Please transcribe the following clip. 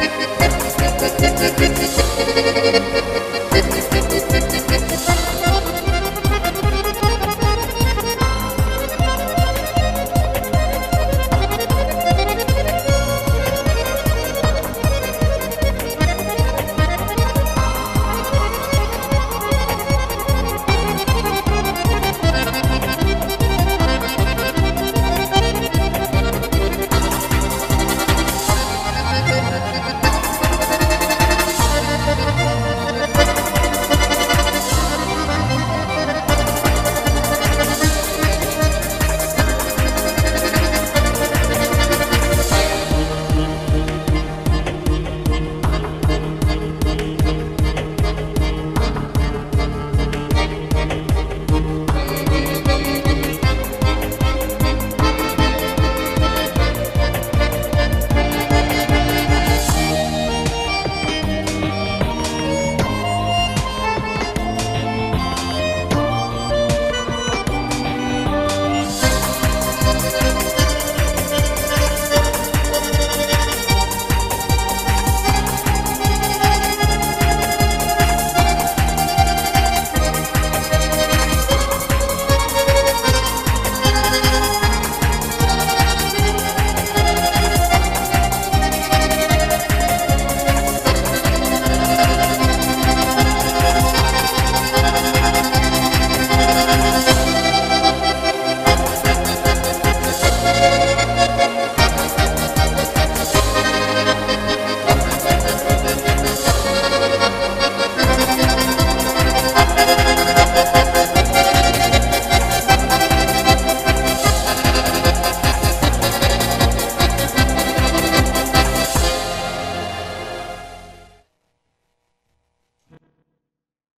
Müzik